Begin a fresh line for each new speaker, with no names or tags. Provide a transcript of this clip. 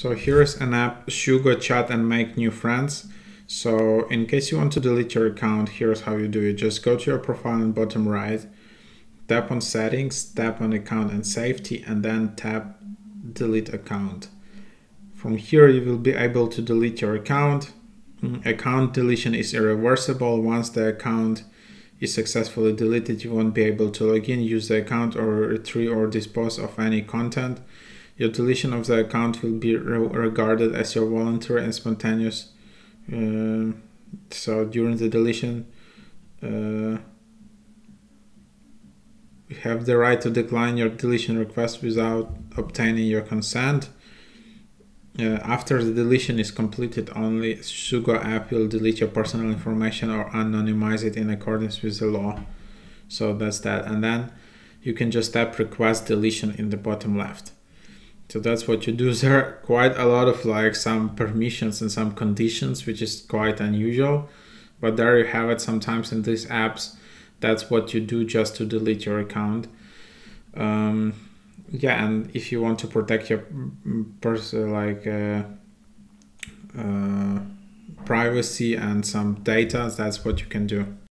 So here's an app, Sugo Chat and Make New Friends. So in case you want to delete your account, here's how you do it. Just go to your profile in bottom right, tap on settings, tap on account and safety, and then tap delete account. From here, you will be able to delete your account. Mm, account deletion is irreversible. Once the account is successfully deleted, you won't be able to log in, use the account, or retrieve or dispose of any content. Your deletion of the account will be re regarded as your voluntary and spontaneous. Uh, so during the deletion, uh, you have the right to decline your deletion request without obtaining your consent. Uh, after the deletion is completed, only Sugo app will delete your personal information or anonymize it in accordance with the law. So that's that. And then you can just tap request deletion in the bottom left. So that's what you do. There are quite a lot of like some permissions and some conditions, which is quite unusual. But there you have it. Sometimes in these apps, that's what you do just to delete your account. Um, yeah, and if you want to protect your person like uh, uh, privacy and some data, that's what you can do.